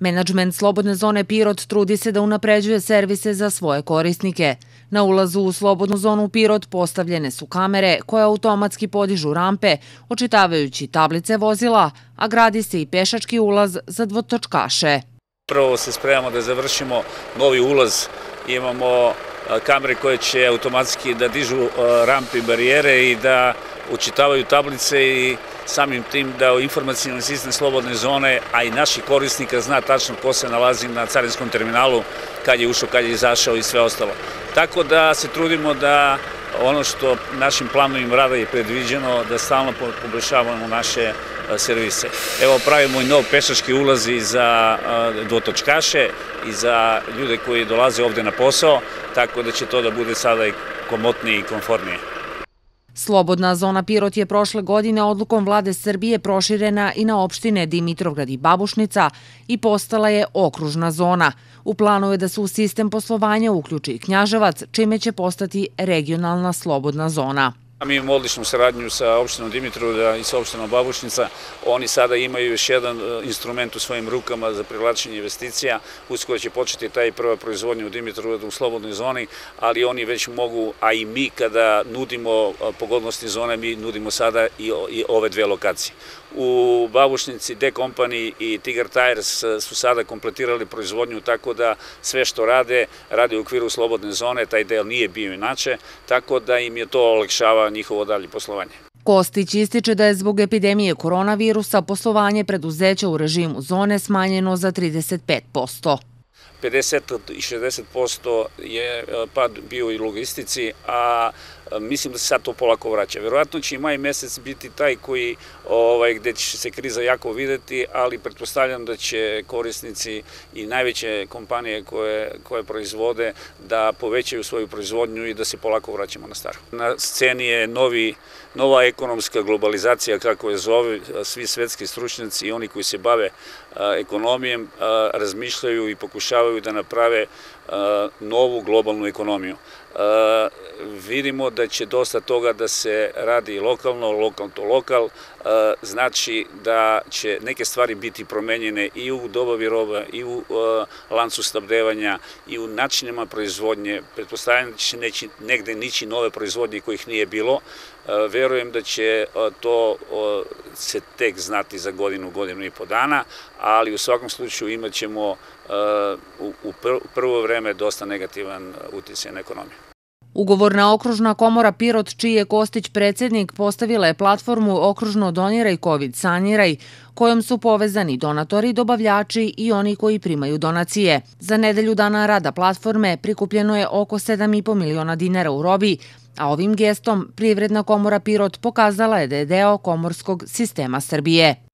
Menadžment Slobodne zone Pirot trudi se da unapređuje servise za svoje korisnike. Na ulazu u Slobodnu zonu Pirot postavljene su kamere koje automatski podižu rampe, očitavajući tablice vozila, a gradi se i pešački ulaz za dvotočkaše. Prvo se spremamo da završimo novi ulaz, imamo kamere koje će automatski da dižu rampe i barijere i da učitavaju tablice i samim tim da u informacijni sistem slobodne zone, a i naših korisnika zna tačno ko se nalazi na carinskom terminalu, kad je ušao, kad je izašao i sve ostalo. Tako da se trudimo da ono što našim planovima rada je predviđeno, da stalno poboljšavamo naše servise. Evo pravimo i nov pešački ulaz i za dvotočkaše i za ljude koji dolaze ovde na posao, tako da će to da bude sada i komotnije i konformnije. Slobodna zona Pirot je prošle godine odlukom vlade Srbije proširena i na opštine Dimitrovgrad i Babušnica i postala je okružna zona. U planu je da se u sistem poslovanja uključi Knjaževac, čime će postati regionalna slobodna zona. Mi imamo odličnu saradnju sa opštinom Dimitrovda i sa opštinom Babušnica. Oni sada imaju još jedan e, instrument u svojim rukama za privlačenje investicija. Uskoro će početi taj prva proizvodnja u Dimitrovda u slobodnoj zoni, ali oni već mogu, a i mi kada nudimo e, pogodnosti zone, mi nudimo sada i ove dve lokacije. U Babušnici D-Company i Tiger Tires e, su sada kompletirali proizvodnju tako da sve što rade, rade u okviru slobodne zone, taj del nije bio inače, tako da im je to olakšava njihovo dalje poslovanje. Kostić ističe da je zbog epidemije koronavirusa poslovanje preduzeća u režimu zone smanjeno za 35%. 50 i 60% je e, pad bio i logistici, a mislim da se sad to polako vraća. Verovatno će i maj mesec biti taj koji, ovaj, gde će se kriza jako videti, ali pretpostavljam da će korisnici i najveće kompanije koje, koje proizvode da povećaju svoju proizvodnju i da se polako vraćamo na staro. Na sceni je novi, nova ekonomska globalizacija, kako je zove, svi svetski stručnjaci i oni koji se bave ekonomijem razmišljaju i pokušavaju da naprave novu globalnu ekonomiju. Vidimo da će dosta toga da se radi lokalno, lokal to lokal, znači da će neke stvari biti promenjene i u dobavi roba, i u lancu stabdevanja, i u načinima proizvodnje. Pretpostavljam da će neći, negde nići nove proizvodnje kojih nije bilo. Verujem da će to se tek znati za godinu, godinu i po dana, ali u svakom slučaju imat ćemo u prvo vreme dosta negativan utjecaj na ekonomiju. Ugovorna okružna komora Pirot, čiji je Kostić predsednik, postavila je platformu Okružno doniraj COVID saniraj, kojom su povezani donatori, dobavljači i oni koji primaju donacije. Za nedelju dana rada platforme prikupljeno je oko 7,5 miliona dinara u robi, a ovim gestom Privredna komora Pirot pokazala je da je deo komorskog sistema Srbije.